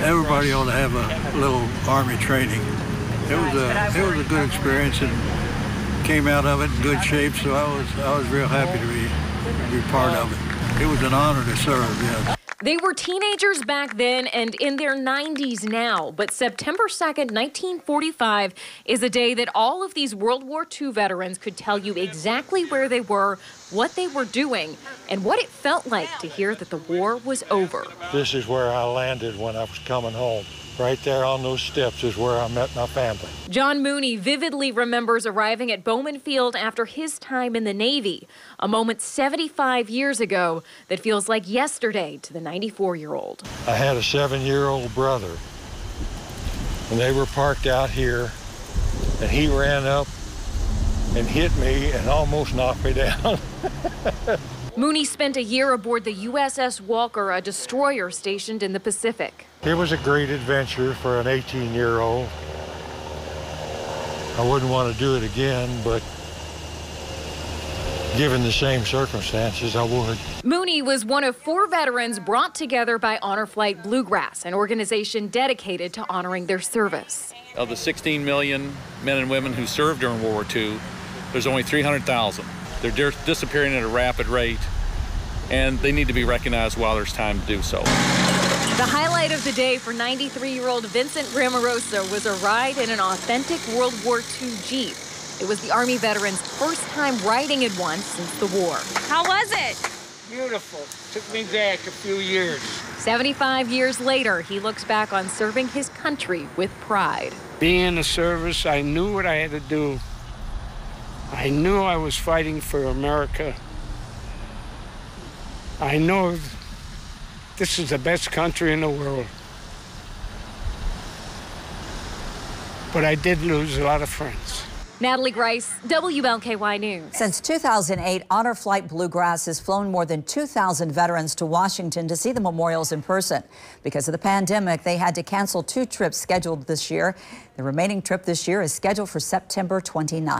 everybody ought to have a little Army training. It was a it was a good experience and came out of it in good shape. So I was I was real happy to be to be part of it. It was an honor to serve. Yes. They were teenagers back then and in their 90s now, but September 2nd, 1945 is a day that all of these World War II veterans could tell you exactly where they were, what they were doing, and what it felt like to hear that the war was over. This is where I landed when I was coming home. Right there on those steps is where I met my family. John Mooney vividly remembers arriving at Bowman Field after his time in the Navy, a moment 75 years ago that feels like yesterday to the 94 year old. I had a seven year old brother, and they were parked out here, and he ran up and hit me and almost knocked me down. Mooney spent a year aboard the USS Walker, a destroyer stationed in the Pacific. It was a great adventure for an 18 year old. I wouldn't want to do it again, but given the same circumstances, I would. Mooney was one of four veterans brought together by Honor Flight Bluegrass, an organization dedicated to honoring their service. Of the 16 million men and women who served during World War II, there's only 300,000. They're disappearing at a rapid rate, and they need to be recognized while there's time to do so. The highlight of the day for 93-year-old Vincent Grammarosa was a ride in an authentic World War II Jeep. It was the Army veteran's first time riding in one since the war. How was it? Beautiful. Took me back a few years. 75 years later, he looks back on serving his country with pride. Being in the service, I knew what I had to do. I knew I was fighting for America. I know this is the best country in the world. But I did lose a lot of friends. Natalie Grice, WLKY News. Since 2008, Honor Flight Bluegrass has flown more than 2,000 veterans to Washington to see the memorials in person. Because of the pandemic, they had to cancel two trips scheduled this year. The remaining trip this year is scheduled for September 29.